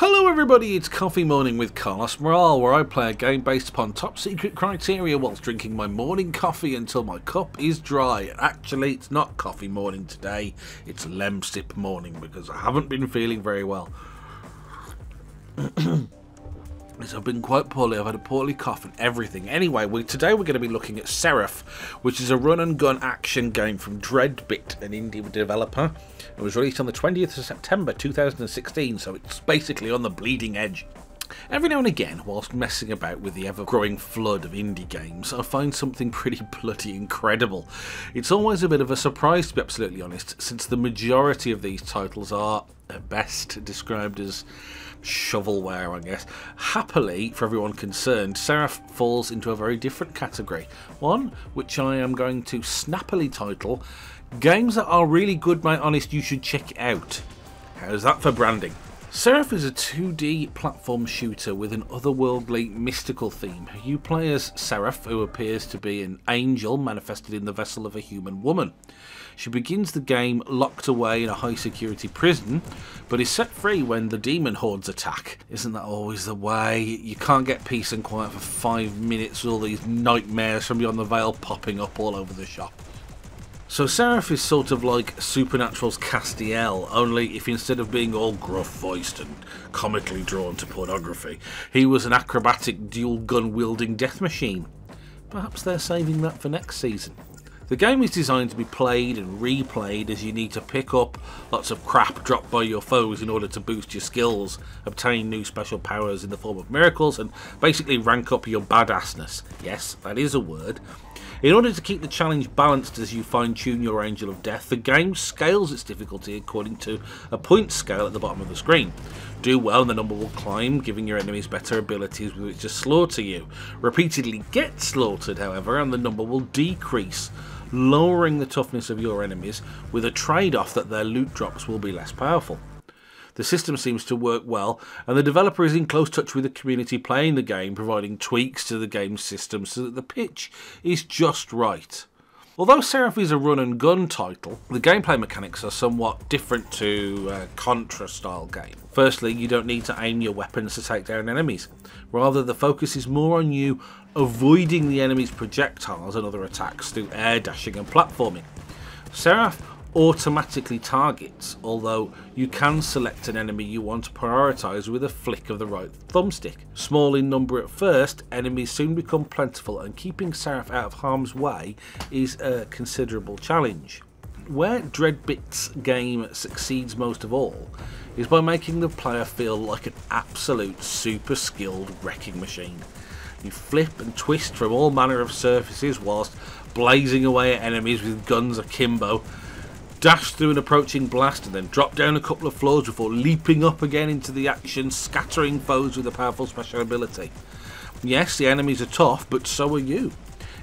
Hello everybody, it's Koffee Morning with Karlos Morale, where I play a game based upon top secret criteria whilst drinking my morning coffee until my cup is dry. Actually, it's not coffee morning today, it's lemsip morning because I haven't been feeling very well. I've been quite poorly. I've had a poorly cough and everything. Anyway, we, today we're going to be looking at Seraph, which is a run and gun action game from Dreadbit, an indie developer. It was released on the 20th of September 2016, so it's basically on the bleeding edge. Every now and again, whilst messing about with the ever growing flood of indie games, I find something pretty bloody incredible. It's always a bit of a surprise, to be absolutely honest, since the majority of these titles are, at best, described as shovelware, I guess. Happily, for everyone concerned, Seraph falls into a very different category. One, which I am going to snappily title Games that are really good, my honest, you should check out. How's that for branding? Seraph is a 2D platform shooter with an otherworldly, mystical theme. You play as Seraph, who appears to be an angel manifested in the vessel of a human woman. She begins the game locked away in a high security prison, but is set free when the demon hordes attack. Isn't that always the way? You can't get peace and quiet for five minutes with all these nightmares from beyond the veil popping up all over the shop. So Seraph is sort of like Supernatural's Castiel, only if instead of being all gruff-voiced and comically drawn to pornography, he was an acrobatic dual-gun wielding death machine. Perhaps they're saving that for next season. The game is designed to be played and replayed as you need to pick up lots of crap dropped by your foes in order to boost your skills, obtain new special powers in the form of miracles, and basically rank up your badassness. Yes, that is a word. In order to keep the challenge balanced as you fine tune your Angel of Death, the game scales its difficulty according to a point scale at the bottom of the screen. Do well and the number will climb, giving your enemies better abilities with which to slaughter you. Repeatedly get slaughtered, however, and the number will decrease lowering the toughness of your enemies with a trade-off that their loot drops will be less powerful. The system seems to work well, and the developer is in close touch with the community playing the game, providing tweaks to the game's system so that the pitch is just right. Although Seraph is a run and gun title, the gameplay mechanics are somewhat different to uh, a Contra style game. Firstly, you don't need to aim your weapons to take down enemies. Rather, the focus is more on you avoiding the enemy's projectiles and other attacks through air dashing and platforming. Seraph automatically targets, although you can select an enemy you want to prioritise with a flick of the right thumbstick. Small in number at first, enemies soon become plentiful and keeping Seraph out of harm's way is a considerable challenge. Where Dreadbit's game succeeds most of all is by making the player feel like an absolute super skilled wrecking machine. You flip and twist from all manner of surfaces whilst blazing away at enemies with guns akimbo, dash through an approaching blast and then drop down a couple of floors before leaping up again into the action, scattering foes with a powerful special ability. Yes, the enemies are tough, but so are you.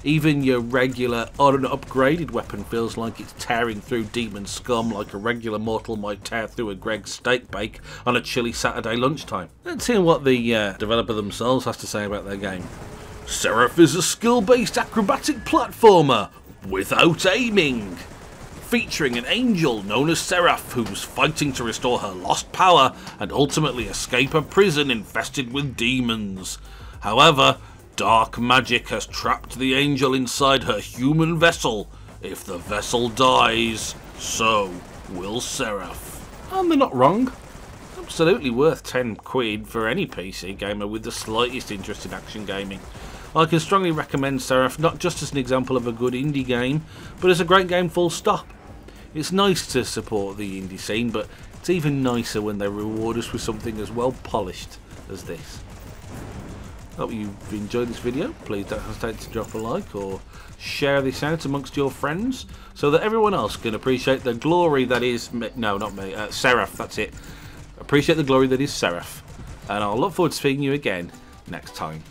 Even your regular unupgraded weapon feels like it's tearing through demon scum like a regular mortal might tear through a Greggs steak bake on a chilly Saturday lunchtime. Let's hear what the uh, developer themselves has to say about their game. Seraph is a skill-based acrobatic platformer without aiming featuring an angel known as Seraph who's fighting to restore her lost power and ultimately escape a prison infested with demons. However, Dark magic has trapped the angel inside her human vessel. If the vessel dies, so will Seraph. And they're not wrong. Absolutely worth 10 quid for any PC gamer with the slightest interest in action gaming. I can strongly recommend Seraph not just as an example of a good indie game, but as a great game full stop. It's nice to support the indie scene, but it's even nicer when they reward us with something as well polished as this. Hope you've enjoyed this video. Please don't hesitate to drop a like or share this out amongst your friends so that everyone else can appreciate the glory that is... No, not me. Uh, Seraph, that's it. Appreciate the glory that is Seraph. And I'll look forward to seeing you again next time.